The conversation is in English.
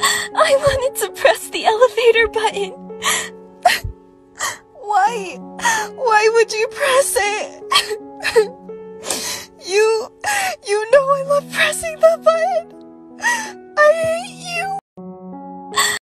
I wanted to press the elevator button. Why? Why would you press it? you, you know I love press.